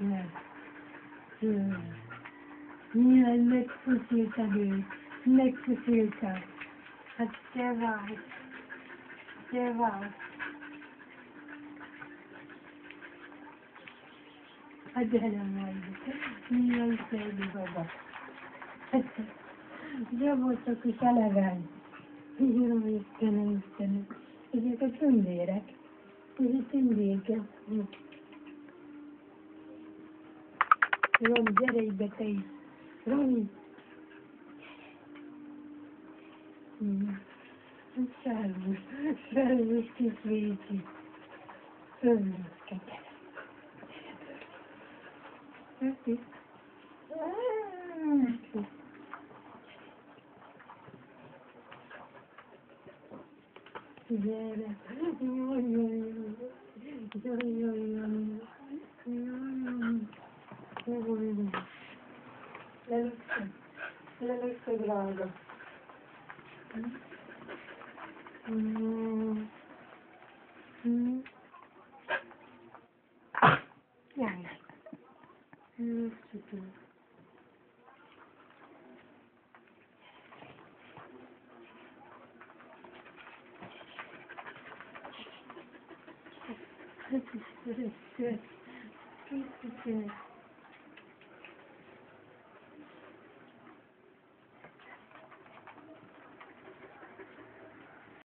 Yeah. Yeah. Yeah, next for future day. Next for future. अच्छे बात अच्छे बात अजहल नील से बाबा अच्छा जब वो तो किसा लगाए ये तो सुन दे रहा है तुझे सुन दे क्या Ron, Jerry, Betay. Ron. Servus. Servus, ti sveti. Servus, kaj te. Servus. Jerry. Oj, yeah, yeah, yeah, yeah, yeah, yeah, yeah. Jaj. Lelőszög. Lelőszög drága. Mm. Super. This